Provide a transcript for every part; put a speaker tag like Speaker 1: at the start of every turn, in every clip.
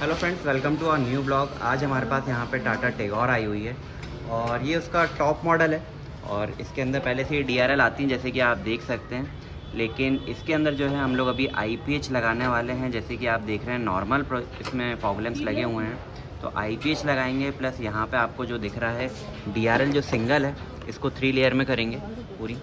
Speaker 1: Hello friends welcome to our new blog आज हमारे पास यहाँ पे टाटा टेगोर आई हुई है और ये उसका टॉप मॉडल है और इसके अंदर पहले से ही डीआरएल आती हैं जैसे कि आप देख सकते हैं। लेकिन इसके अंदर जो है हम लोग अभी आईपीएच लगाने वाले हैं जैसे कि आप देख रहे हैं नॉर्मल इसमें प्रॉब्लम्स लगे हुए हैं। तो आई लगाएँगे प्लस यहाँ पे आपको जो दिख रहा है डीआरएल जो सिंगल है इसको थ्री लेयर में करेंगे पूरी।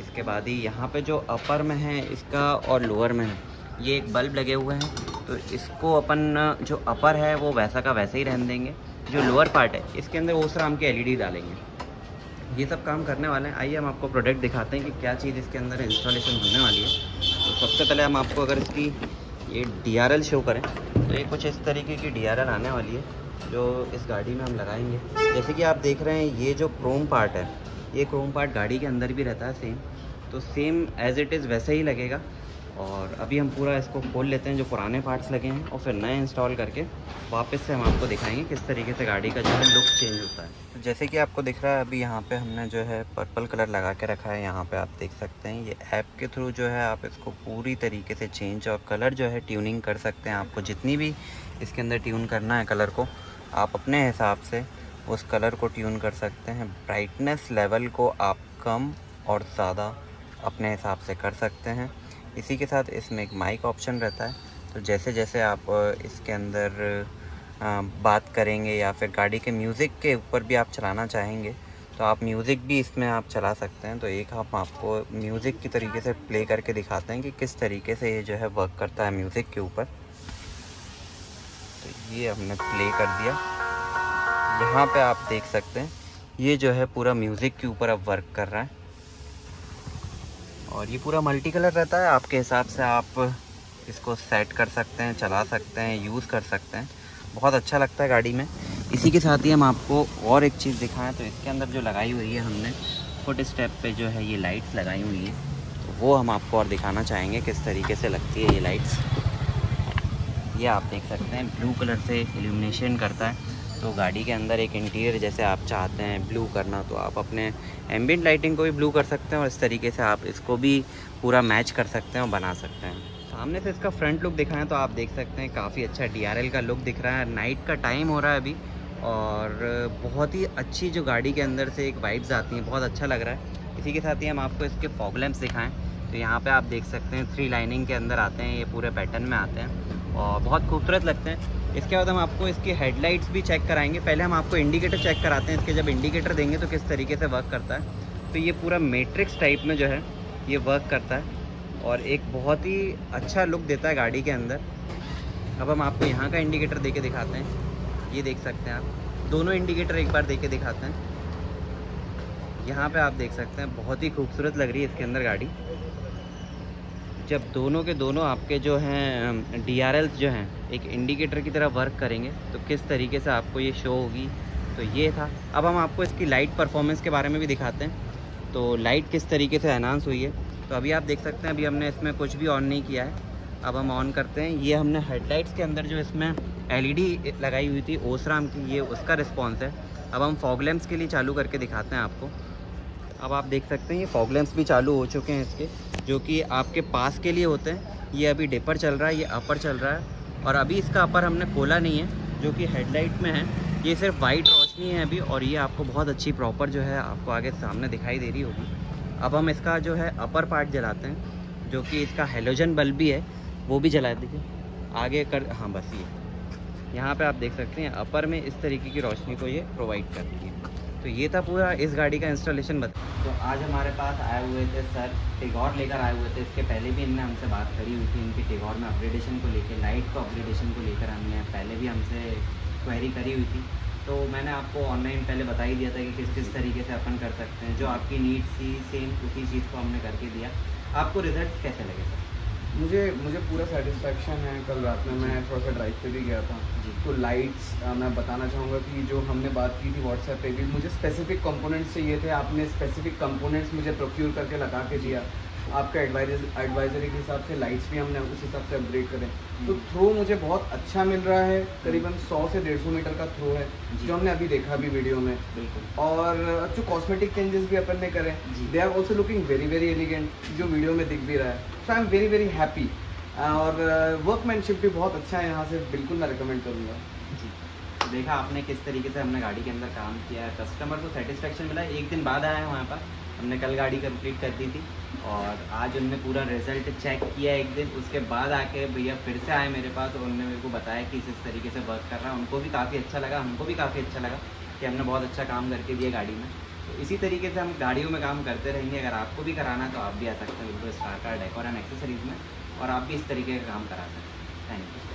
Speaker 1: इसके बाद ही यहाँ पे जो अपर में है इसका और लोअर में है। ये एक बल्ब लगे हुए हैं तो इसको अपन, जो अपर है, वो वैसा का वैसे ही रहने देंगे। जो लोअर पार्ट है, इसके अंदर उस राम के एलईडी डालेंगे। ये सब काम करने वाले हैं। आइए हम आपको प्रोडक्ट दिखाते हैं कि क्या चीज़ इसके अंदर इंस्टॉलेशन होने वाली है। तो सबसे पहले हम आपको अगर इसकी ये डीआरएल शो करें तो ये कुछ इस तरीके की डीआरएल आने वाली है, जो इस गाड़ी में हम लगाएँगे। जैसे कि आप देख रहे हैं, ये जो क्रोम पार्ट है, ये क्रोम पार्ट गाड़ी के अंदर भी रहता है सेम तो सेम एज इट इज़ वैसे ही लगेगा। और अभी हम पूरा इसको खोल लेते हैं जो पुराने पार्ट्स लगे हैं और फिर नए इंस्टॉल करके वापस से हम आपको दिखाएँगे किस तरीके से गाड़ी का जो है लुक चेंज होता है। तो जैसे कि आपको दिख रहा है, अभी यहाँ पे हमने जो है पर्पल कलर लगा के रखा है। यहाँ पे आप देख सकते हैं, ये ऐप के थ्रू जो है आप इसको पूरी तरीके से चेंज और कलर जो है ट्यूनिंग कर सकते हैं आपको। जितनी भी इसके अंदर ट्यून करना है कलर को, आप अपने हिसाब से उस कलर को ट्यून कर सकते हैं। ब्राइटनेस लेवल को आप कम और ज़्यादा अपने हिसाब से कर सकते हैं। इसी के साथ इसमें एक माइक ऑप्शन रहता है। तो जैसे जैसे आप इसके अंदर बात करेंगे या फिर गाड़ी के म्यूज़िक के ऊपर भी आप चलाना चाहेंगे तो आप म्यूज़िक भी इसमें आप चला सकते हैं। तो एक हम आपको म्यूज़िक की तरीके से प्ले करके दिखाते हैं कि किस तरीके से ये जो है वर्क करता है म्यूज़िक के ऊपर। तो ये हमने प्ले कर दिया। यहाँ पे आप देख सकते हैं, ये जो है पूरा म्यूज़िक के ऊपर अब वर्क कर रहा है। और ये पूरा मल्टी कलर रहता है। आपके हिसाब से आप इसको सेट कर सकते हैं, चला सकते हैं यूज़ कर सकते हैं। बहुत अच्छा लगता है गाड़ी में। इसी के साथ ही हम आपको और एक चीज़ दिखाएँ तो इसके अंदर जो लगाई हुई है हमने फुट स्टेप पे जो है ये लाइट्स लगाई हुई हैं। तो वो हम आपको और दिखाना चाहेंगे किस तरीके से लगती है ये लाइट्स ये आप देख सकते हैं ब्लू कलर से एल्यूमिनेशन करता है। तो गाड़ी के अंदर एक इंटीरियर जैसे आप चाहते हैं ब्लू करना तो आप अपने एम्बियट लाइटिंग को भी ब्लू कर सकते हैं और इस तरीके से आप इसको भी पूरा मैच कर सकते हैं और बना सकते हैं। सामने से इसका फ्रंट लुक दिखाएँ तो आप देख सकते हैं काफ़ी अच्छा डीआरएल का लुक दिख रहा है। नाइट का टाइम हो रहा है अभी और बहुत ही अच्छी जो गाड़ी के अंदर से एक वाइब्स आती हैं, बहुत अच्छा लग रहा है। इसी के साथ ही हम आपको इसके लैम्प्स दिखाएँ। तो यहाँ पे आप देख सकते हैं थ्री लाइनिंग के अंदर आते हैं, ये पूरे पैटर्न में आते हैं और बहुत खूबसूरत लगते हैं। इसके बाद हम आपको इसकी हेडलाइट्स भी चेक कराएँगे। पहले हम आपको इंडिकेटर चेक कराते हैं, इसके जब इंडिकेटर देंगे तो किस तरीके से वर्क करता है। तो ये पूरा मेट्रिक्स टाइप में जो है, ये वर्क करता है और एक बहुत ही अच्छा लुक देता है गाड़ी के अंदर। अब हम आपको यहाँ का इंडिकेटर दे के दिखाते हैं। ये देख सकते हैं आप। दोनों इंडिकेटर एक बार दे के दिखाते हैं। यहाँ पे आप देख सकते हैं, बहुत ही खूबसूरत लग रही है इसके अंदर गाड़ी। जब दोनों के दोनों आपके जो हैं डी जो हैं, एक इंडिकेटर की तरह वर्क करेंगे तो किस तरीके से आपको ये शो होगी? तो ये था। अब हम आपको इसकी लाइट परफॉर्मेंस के बारे में भी दिखाते हैं। तो लाइट किस तरीके से एनहांस हुई है? तो अभी आप देख सकते हैं, अभी हमने इसमें कुछ भी ऑन नहीं किया है। अब हम ऑन करते हैं। ये हमने हेडलाइट्स के अंदर जो इसमें एलईडी लगाई हुई थी ओसराम की, ये उसका रिस्पॉन्स है। अब हम फॉगलेम्स के लिए चालू करके दिखाते हैं आपको। अब आप देख सकते हैं, ये फॉगलेम्स भी चालू हो चुके हैं इसके, जो कि आपके पास के लिए होते हैं। ये अभी डिपर चल रहा है, ये अपर चल रहा है। और अभी इसका अपर हमने खोला नहीं है, जो कि हेडलाइट में है। ये सिर्फ़ वाइट रोशनी है अभी, और ये आपको बहुत अच्छी प्रॉपर जो है आपको आगे सामने दिखाई दे रही होगी। अब हम इसका जो है अपर पार्ट जलाते हैं, जो कि इसका हेलोजन बल्ब भी है, वो भी जला देखिए। आगे कर हाँ बस ये। यहाँ पे आप देख सकते हैं अपर में इस तरीके की रोशनी को ये प्रोवाइड करती है। तो ये था पूरा इस गाड़ी का इंस्टॉलेशन बता तो आज हमारे पास आए हुए थे सर टेगौर लेकर आए हुए थे। इसके पहले भी इनने हमसे बात करी हुई थी, इनकी टेगौर में अपग्रेडेशन को लेकर लाइट को अपग्रेडेशन को लेकर हमने पहले भी हमसे क्वेरी करी हुई थी। तो मैंने आपको ऑनलाइन पहले बता ही दिया था कि किस किस तरीके से अपन कर सकते हैं। जो आपकी नीड्स थी सेम उसी चीज़ को हमने करके दिया। आपको रिज़ल्ट कैसे लगे, सर?
Speaker 2: मुझे मुझे पूरा सेटिस्फेक्शन है कल रात में मैं थोड़ा सा ड्राइव पे भी गया था। तो लाइट्स मैं बताना चाहूँगा कि जो हमने बात की थी व्हाट्सएप पे भी मुझे स्पेसिफिक कंपोनेंट्स चाहिए थे आपने स्पेसिफिक कंपोनेंट्स मुझे प्रोक्योर करके लगा के दिया। आपका एडवाइजर एडवाइजरी के हिसाब से लाइट्स भी हमने उस हिसाब से अपग्रेड करें। तो थ्रो हम्म। मुझे बहुत अच्छा मिल रहा है करीबन 100 से 150 मीटर का थ्रो है जो। हमने अभी देखा भी वीडियो में। और जो कॉस्मेटिक चेंजेस भी अपन ने करें they are also looking very very elegant जो वीडियो में दिख भी रहा है। So I am very very happy और वर्कमैनशिप भी बहुत अच्छा है यहाँ से बिल्कुल मैं रिकमेंड करूँगा।
Speaker 1: जी। देखा आपने किस तरीके से हमने गाड़ी के अंदर काम किया है। कस्टमर को सेटिस्फेक्शन मिला। एक दिन बाद आया वहाँ पर। हमने कल गाड़ी कंप्लीट कर दी थी और आज उनने पूरा रिज़ल्ट चेक किया एक दिन। उसके बाद आके भैया फिर से आए मेरे पास और उन्होंने मेरे को बताया कि इस तरीके से वर्क कर रहा है। उनको भी काफ़ी अच्छा लगा, हमको भी काफ़ी अच्छा लगा कि हमने बहुत अच्छा काम करके दिया गाड़ी में। तो इसी तरीके से हम गाड़ियों में काम करते रहेंगे। अगर आपको भी कराना तो आप भी आ सकते हैं। बिल्कुल star car decor and accessories में और आप भी इस तरीके का काम करा सकते हैं। Thank you